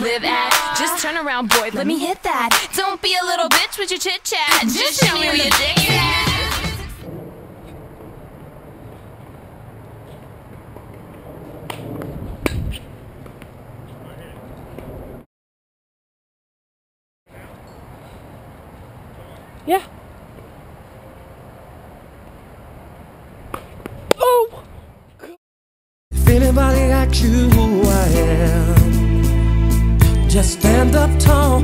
live at. Just turn around, boy, let me hit that. Don't be a little bitch with your chit chat. Just show me where your dick is at. Yeah. Oh! If anybody asks you who I am, just stand up tall,